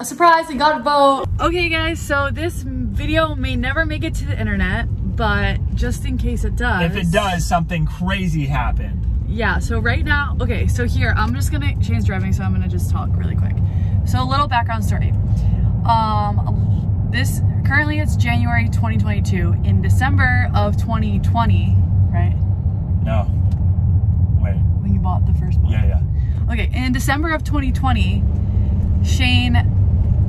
A surprise, we got a boat. Okay guys, so this video may never make it to the internet, but just in case it does. If it does, something crazy happened. Yeah, so right now, okay, so here, I'm just gonna, Shane's driving, so I'm gonna just talk really quick. So a little background story. Um, this, currently it's January 2022. In December of 2020, right? No. Wait. When you bought the first boat. Yeah, yeah. Okay, in December of 2020, Shane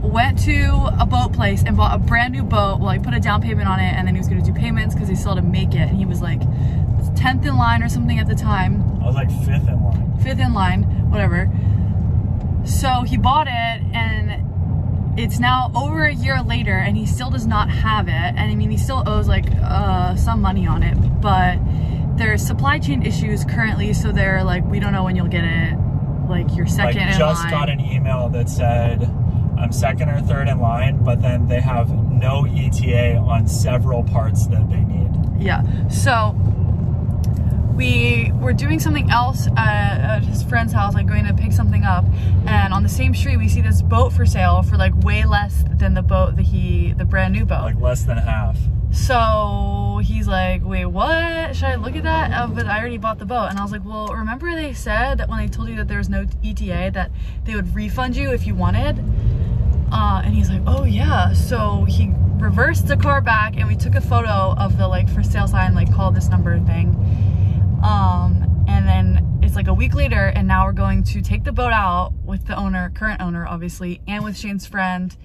went to a boat place and bought a brand new boat. Well, he put a down payment on it and then he was gonna do payments because he still had to make it. And he was like 10th in line or something at the time. I was like fifth in line. Fifth in line, whatever. So he bought it and it's now over a year later and he still does not have it. And I mean, he still owes like uh, some money on it, but there's supply chain issues currently. So they're like, we don't know when you'll get it. Like your second like, just got an email that said I'm second or third in line, but then they have no ETA on several parts that they need. Yeah. So we were doing something else at, his friend's house, like going to pick something up, and on the same street we see this boat for sale for like way less than the boat that he, the brand new boat. Like less than half. So he's like, wait, what? Should I look at that? Oh, but I already bought the boat. And I was like, well, remember they said that when they told you that there was no ETA that they would refund you if you wanted? Uh, and he's like, oh yeah. So he reversed the car back and we took a photo of the like for sale sign, like call this number thing. Um, and then it's like a week later and now we're going to take the boat out with the owner, current owner, obviously, and with Shane's friend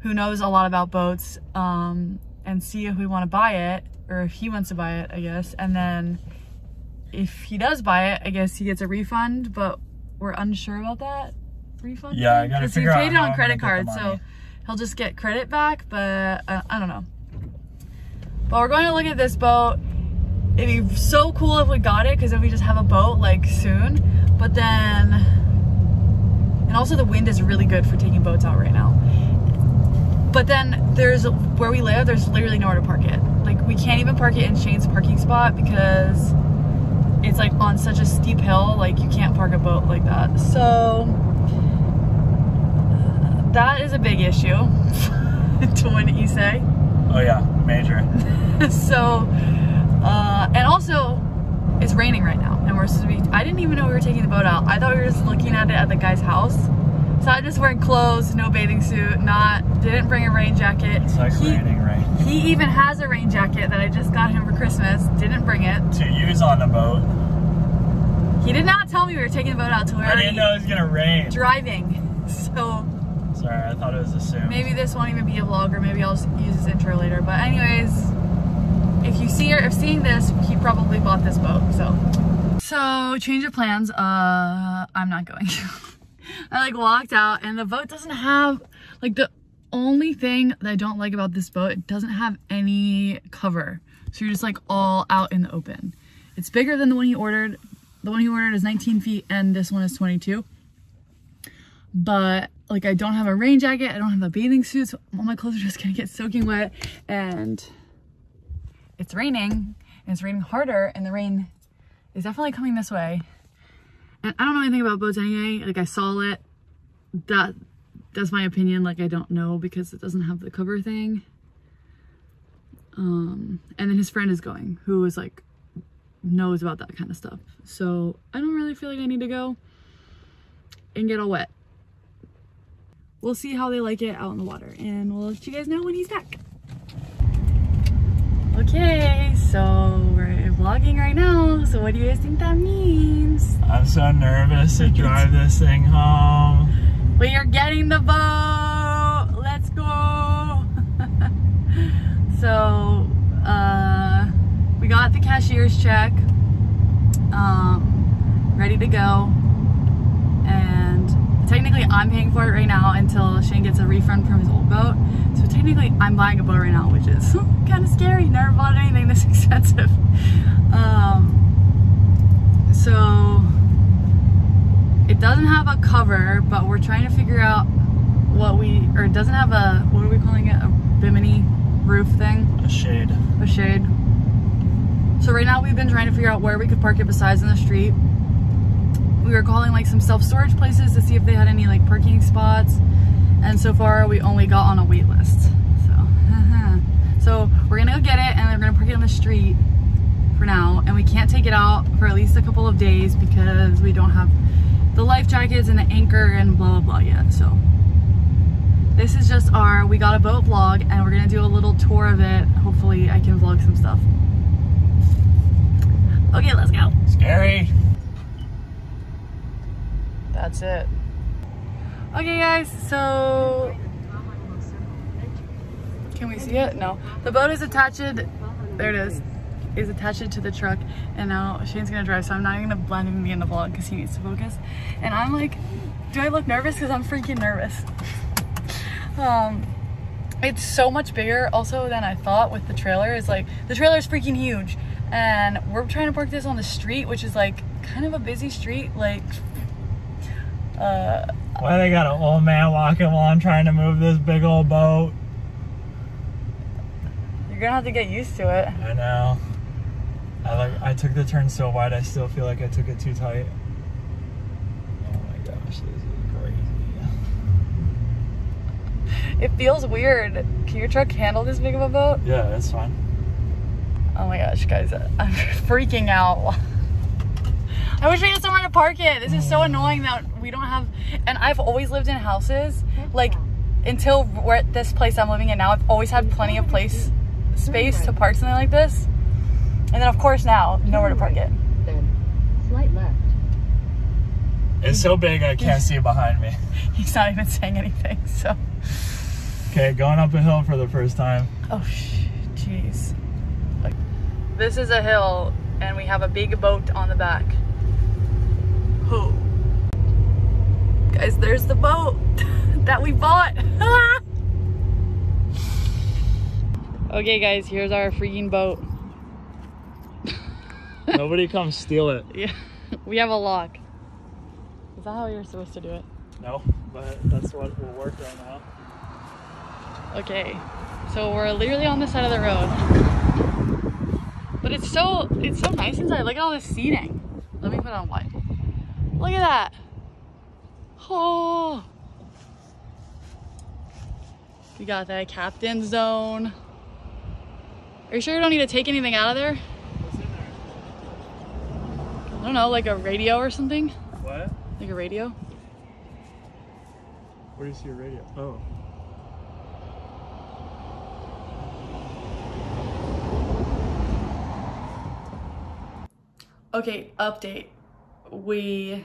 who knows a lot about boats. Um, and see if we want to buy it or if he wants to buy it, I guess. And then if he does buy it, I guess he gets a refund, but we're unsure about that refund. Yeah, I gotta figure he paid it on credit card, so he'll just get credit back, but uh, I don't know. But we're going to look at this boat. It'd be so cool if we got it, because if we just have a boat like soon, but then, and also the wind is really good for taking boats out right now. But then there's where we live, there's literally nowhere to park it. Like we can't even park it in Shane's parking spot because it's like on such a steep hill, like you can't park a boat like that. So that is a big issue to win you say. Oh yeah, major. so uh, and also it's raining right now and we're supposed to be I didn't even know we were taking the boat out. I thought we were just looking at it at the guy's house. So I just wearing clothes, no bathing suit, not didn't bring a rain jacket. It's like he, raining rain. he even has a rain jacket that I just got him for Christmas. Didn't bring it. To use on the boat. He did not tell me we were taking the boat out till we were I didn't know it was gonna rain. driving. So Sorry, I thought it was assumed. maybe this won't even be a vlog or maybe I'll just use this intro later. But anyways, if you see her, if seeing this, he probably bought this boat, so. So change of plans, uh, I'm not going. I like walked out and the boat doesn't have, like the only thing that I don't like about this boat, it doesn't have any cover. So you're just like all out in the open. It's bigger than the one he ordered. The one he ordered is 19 feet and this one is 22. But like I don't have a rain jacket, I don't have a bathing suit, so all my clothes are just gonna get soaking wet and it's raining and it's raining harder and the rain is definitely coming this way. And I don't know anything about boats. Like I saw it. That that's my opinion. Like I don't know because it doesn't have the cover thing. Um, and then his friend is going, who is like knows about that kind of stuff. So I don't really feel like I need to go and get all wet. We'll see how they like it out in the water and we'll let you guys know when he's back. Okay, so we're vlogging right now. So what do you guys think that means? I'm so nervous to drive this thing home. We are getting the boat. Let's go. so, uh, we got the cashier's check. Um, ready to go. Technically I'm paying for it right now until Shane gets a refund from his old boat. So technically I'm buying a boat right now, which is kind of scary. Never bought anything this expensive. Um, so it doesn't have a cover, but we're trying to figure out what we, or it doesn't have a, what are we calling it? A bimini roof thing? A shade. A shade. So right now we've been trying to figure out where we could park it besides in the street. We were calling like some self-storage places to see if they had any like parking spots. And so far we only got on a wait list. So, so we're gonna go get it and we're gonna park it on the street for now. And we can't take it out for at least a couple of days because we don't have the life jackets and the anchor and blah, blah, blah yet. So this is just our, we got a boat vlog and we're gonna do a little tour of it. Hopefully I can vlog some stuff. Okay, let's go. Scary. That's it. Okay guys, so can we see it? No. The boat is attached, there it is, is attached to the truck and now Shane's gonna drive so I'm not even gonna blend him in the vlog because he needs to focus. And I'm like, do I look nervous? Because I'm freaking nervous. um, it's so much bigger also than I thought with the trailer. Is like, the trailer is freaking huge and we're trying to park this on the street which is like kind of a busy street like uh why they got an old man walking while I'm trying to move this big old boat? You're gonna have to get used to it. I know. I like I took the turn so wide I still feel like I took it too tight. Oh my gosh this is crazy. It feels weird. Can your truck handle this big of a boat? Yeah it's fine. Oh my gosh, guys, I'm freaking out. I wish we had somewhere to park it. This is so mm. annoying that we don't have, and I've always lived in houses, like, until we're at this place I'm living in now, I've always had plenty of place, space to park something like this. And then of course now, nowhere to park it. Then, slight left. it's so big I can't see behind me He's not even saying anything, so. okay going up a hill for the first time Oh, jeez. This is a hill and we have a big boat on the back. Oh. Guys, there's the boat that we bought. okay guys, here's our freaking boat. nobody come steal it Yeah, we have a lock. Is that how you're supposed to do it? no but that's what will work right now Okay, so we're literally on the side of the road. But it's so it's so nice inside. Look at all this seating. Let me put on white. Look at that. Oh. We got that captain zone. Are you sure you don't need to take anything out of there? what's in there I don't know, like a radio or something? what Like a radio? where do you see a radio oh Okay, update. We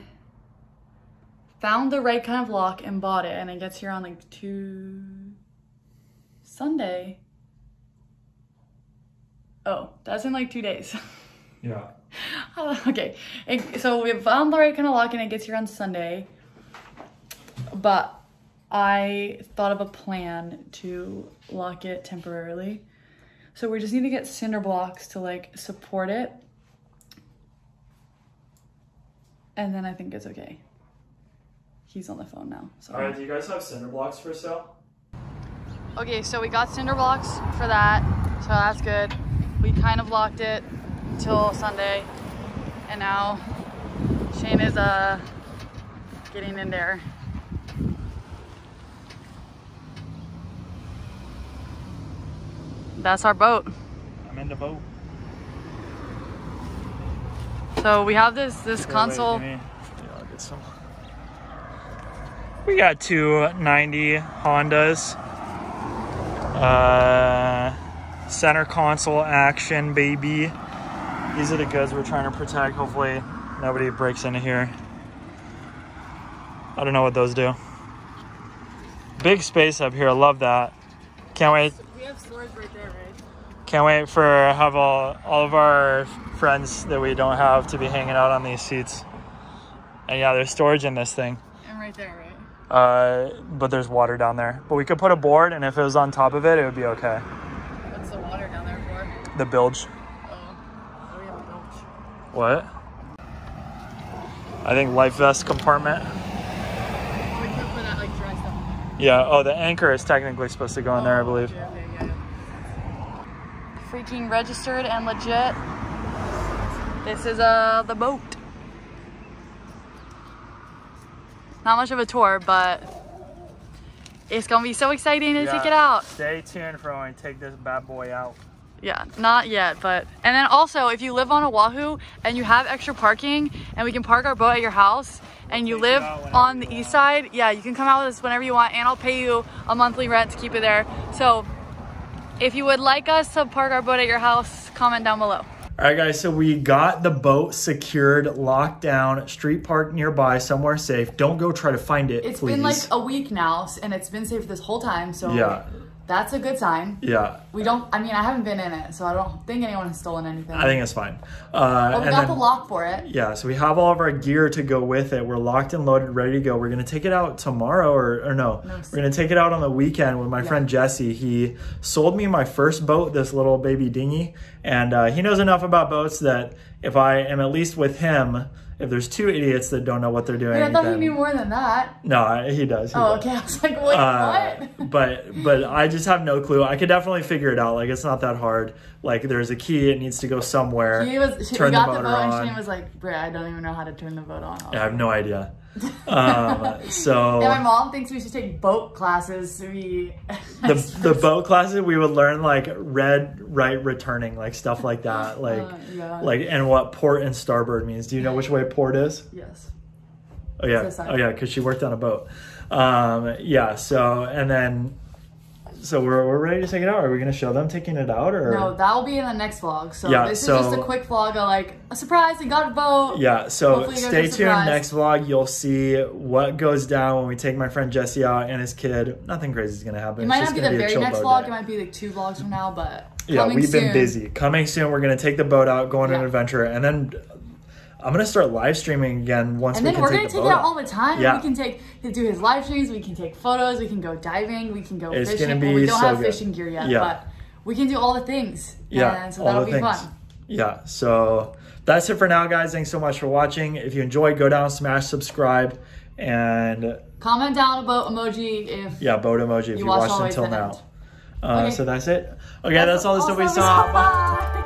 found the right kind of lock and bought it, and it gets here on like two Sunday. Oh, that's in like two days. yeah uh, okay, and so we found the right kind of lock, and it gets here on Sunday. But I thought of a plan to lock it temporarily. So we just need to get cinder blocks to like support it and then I think it's okay. He's on the phone now. So. all right do you guys have cinder blocks for sale Okay, so we got cinder blocks for that, so that's good. We kind of locked it until Sunday, and now Shane is uh getting in there. That's our boat. I'm in the boat So we have this this wait, console. give me- yeah, I'll get some. We got two 90 Hondas. Uh, center console action, baby. These are the goods we're trying to protect. Hopefully, nobody breaks into here. I don't know what those do. Big space up here. I love that. Can't wait. We have storage right there, right? Can't wait for have all all of our friends that we don't have to be hanging out on these seats. And yeah, there's storage in this thing. And right there, right? Uh, but there's water down there. But we could put a board, and if it was on top of it, it would be okay. What's the water down there for? The bilge. Oh, oh we have a bilge. What? I think life vest compartment. We could put that like dry stuff. Yeah. Oh, the anchor is technically supposed to go in there, I Oh, believe. okay, yeah, yeah. Freaking registered and legit. This is uh the boat. Not much of a tour, but It's gonna be so exciting to take it out. Stay tuned for when we take this bad boy out. Yeah, not yet, but and then also if you live on Oahu and you have extra parking and we can park our boat at your house and you Take you live whenever on the east side, yeah, you can come out with us whenever you want and I'll pay you a monthly rent to keep it there. So if you would like us to park our boat at your house, comment down below. All right, guys. So we got the boat secured, locked down, street park nearby, somewhere safe. Don't go try to find it, It's please. been like a week now and it's been safe this whole time, so Yeah. That's a good sign. yeah, We don't, I mean, I haven't been in it, so I don't think anyone has stolen anything. I think it's fine. Uh, but we got then- the lock for it. Yeah, so we have all of our gear to go with it. We're locked and loaded, ready to go. We're gonna take it out tomorrow, or, or no, No, we're gonna take it out on the weekend with my Yeah. friend Jesse. He sold me my first boat, this little baby dinghy, and uh, he knows enough about boats that if I am at least with him, if there's two idiots that don't know what they're doing, Wait, I thought he then- knew more than that. no, he does. he Oh, does. okay. I was like, wait, Uh, what? but but I just have no clue. I could definitely figure it out. Like it's not that hard. Like there's a key. It needs to go somewhere. He was, she, turn the got the, motor boat and on. Shane was like, Bri, I don't even know how to turn the boat on. I have no idea. Um, so And my mom thinks we should take boat classes. So we the the boat classes we would learn like red right returning like stuff like that like Uh, yeah. like and what port and starboard means. Do you know which way port is? Yes. Oh yeah, oh yeah, because she worked on a boat. Um, yeah. So and then so we're we're ready to take it out. Are we gonna show them taking it out or? No, that will be in the next vlog. So Yeah, this so- is just a quick vlog of like a surprise. We got a boat. Yeah, so Hopefully you guys stay tuned. Next vlog, you'll see what goes down when we take my friend Jesse out and his kid. Nothing crazy is gonna happen. It might it's not just be the be very next vlog. day. It might be like two vlogs from now, but Yeah, we've been busy. Coming soon, we're gonna take the boat out, go on an adventure, and then I'm gonna start live streaming again once And we then we're take gonna take boat it out all the time. Yeah. We can take do his live streams. We can take photos. We can go diving. We can go It's fishing. gonna well, we don't so have good. fishing gear yet, Yeah. but we can do all the things. Yeah, and so all that'll the be things. fun. Yeah, so that's it for now, guys. Thanks so much for watching. If you enjoyed, go down, smash subscribe, and Comment down about emoji if yeah, boat emoji if you, watched watched way until now. Uh, Okay. So that's it. Okay, that's, all the stuff we saw. Bye.